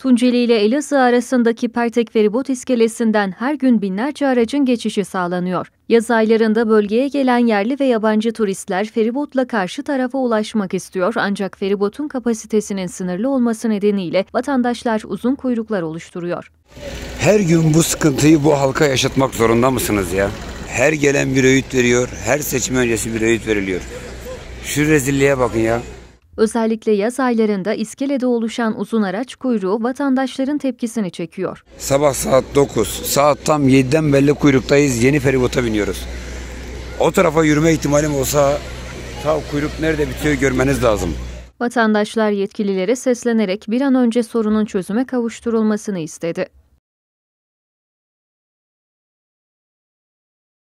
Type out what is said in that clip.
Tunceli ile Elazığ arasındaki Pertek Feribot iskelesinden her gün binlerce aracın geçişi sağlanıyor. Yaz aylarında bölgeye gelen yerli ve yabancı turistler feribotla karşı tarafa ulaşmak istiyor ancak feribotun kapasitesinin sınırlı olması nedeniyle vatandaşlar uzun kuyruklar oluşturuyor. Her gün bu sıkıntıyı bu halka yaşatmak zorunda mısınız ya? Her gelen bir öğüt veriyor, her seçim öncesi bir öğüt veriliyor. Şu rezilliğe bakın ya. Özellikle yaz aylarında iskelede oluşan uzun araç kuyruğu vatandaşların tepkisini çekiyor. Sabah saat 9, saat tam 7'den belli kuyruktayız, yeni feribota biniyoruz. O tarafa yürüme ihtimalim olsa ta kuyruk nerede bitiyor görmeniz lazım. Vatandaşlar yetkililere seslenerek bir an önce sorunun çözüme kavuşturulmasını istedi.